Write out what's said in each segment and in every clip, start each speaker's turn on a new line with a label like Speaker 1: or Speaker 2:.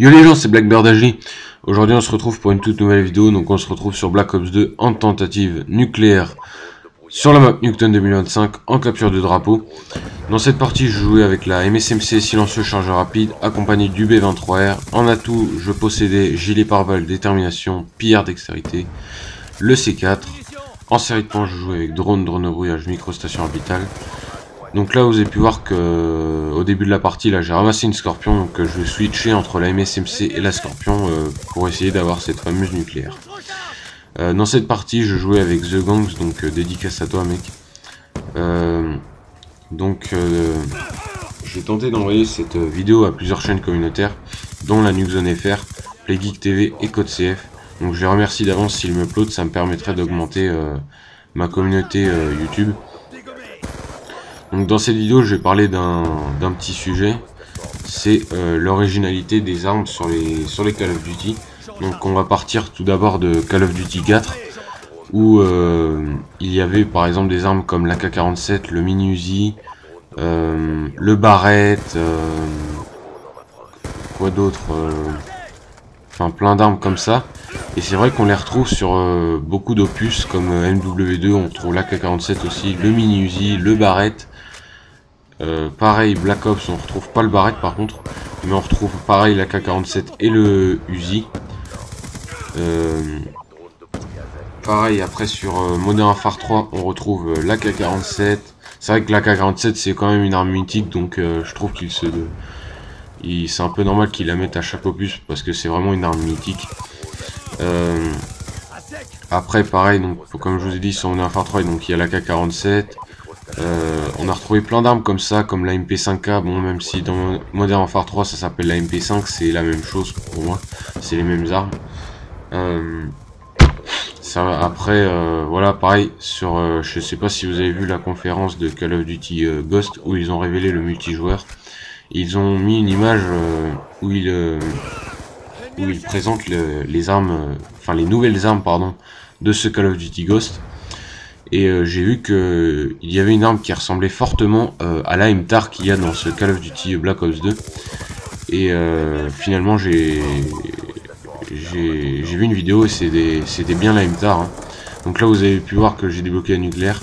Speaker 1: Yo les gens, c'est Blackbird AG. Aujourd'hui, on se retrouve pour une toute nouvelle vidéo. Donc, on se retrouve sur Black Ops 2 en tentative nucléaire sur la map Newton 2025 en capture de drapeau. Dans cette partie, je jouais avec la MSMC silencieux chargeur rapide accompagné du B23R. En atout, je possédais gilet pare-balles, détermination, pire dextérité, le C4. En série de points, je jouais avec drone, drone de brouillage, microstation orbitale. Donc là, vous avez pu voir que euh, au début de la partie, là, j'ai ramassé une Scorpion, donc euh, je vais switcher entre la MSMC et la Scorpion euh, pour essayer d'avoir cette fameuse nucléaire. dans cette partie, je jouais avec The Gangs, donc dédicace à toi, mec. donc, j'ai tenté d'envoyer cette vidéo à plusieurs chaînes communautaires, dont la Nukezone FR, PlayGeek TV et CodeCF. Donc, je les remercie d'avance s'ils me uploadent, ça me permettrait d'augmenter ma communauté YouTube. Donc dans cette vidéo, je vais parler d'un petit sujet. C'est euh, l'originalité des armes sur les, sur les Call of Duty. Donc on va partir tout d'abord de Call of Duty 4 où euh, il y avait par exemple des armes comme l'AK-47, le mini-Uzi, euh, le Barrett, quoi d'autre Enfin plein d'armes comme ça. Et c'est vrai qu'on les retrouve sur beaucoup d'opus comme MW2, on retrouve l'AK-47 aussi, le mini-Uzi, le Barrett, euh, pareil, Black Ops, on retrouve pas le Barrett par contre, mais on retrouve pareil la K47 et le Uzi. Euh, pareil, après sur euh, Modern Warfare 3, on retrouve la K47. C'est vrai que la K47 c'est quand même une arme mythique, donc je trouve qu'il se... C'est un peu normal qu'il la mette à chaque opus parce que c'est vraiment une arme mythique. après pareil, donc comme je vous ai dit sur Modern Warfare 3, donc il y a la K47. Euh, on a retrouvé plein d'armes comme ça, comme la MP5K, bon même si dans Modern Warfare 3 ça s'appelle la MP5, c'est la même chose pour moi, c'est les mêmes armes. Euh, ça, après, euh, voilà, pareil, sur, je sais pas si vous avez vu la conférence de Call of Duty Ghost, où ils ont révélé le multijoueur. Ils ont mis une image où ils, où ils présentent les armes, enfin les nouvelles armes, pardon, de ce Call of Duty Ghost. Et euh, j'ai vu que il y avait une arme qui ressemblait fortement euh, à la MTAR qu'il y a dans ce Call of Duty Black Ops 2. Et euh, finalement j'ai vu une vidéo et c'était bien la MTAR. Hein. Donc là vous avez pu voir que j'ai débloqué la nucléaire.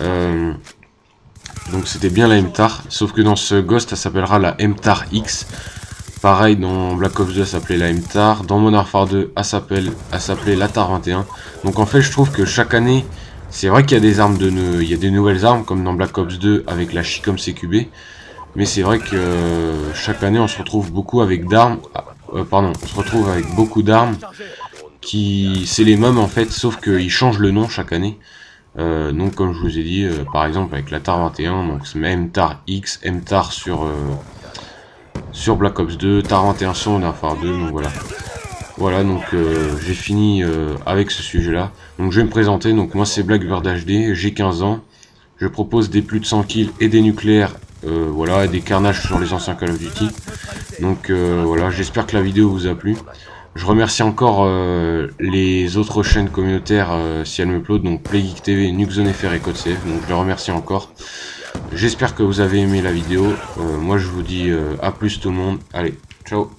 Speaker 1: donc c'était bien la MTAR, sauf que dans ce Ghost, ça s'appellera la MTAR X. Pareil, dans Black Ops 2, ça s'appelait la MTAR. Dans Modern Warfare 2, elle s'appelait la TAR 21. Donc en fait, je trouve que chaque année, c'est vrai qu'il y a des armes de il y a des nouvelles armes comme dans Black Ops 2 avec la Chicom CQB. Mais c'est vrai que euh, chaque année on se retrouve beaucoup avec d'armes. Euh, pardon, on se retrouve avec beaucoup d'armes qui c'est les mêmes en fait, sauf qu'ils changent le nom chaque année. Euh, donc comme je vous ai dit, par exemple avec la TAR 21, donc MTAR X, MTAR sur sur Black Ops 2, TAR 21 sur Modern 2, donc voilà. Voilà, donc euh, j'ai fini euh, avec ce sujet-là. Donc je vais me présenter, donc moi c'est Blackbird HD, j'ai 15 ans. Je propose des plus de 100 kills et des nucléaires, euh, voilà, et des carnages sur les anciens Call of Duty. Donc voilà, j'espère que la vidéo vous a plu. Je remercie encore les autres chaînes communautaires si elles me plaudent, donc PlayGeek TV, et CodeCF, donc je les remercie encore. J'espère que vous avez aimé la vidéo. moi je vous dis à plus tout le monde. Allez, ciao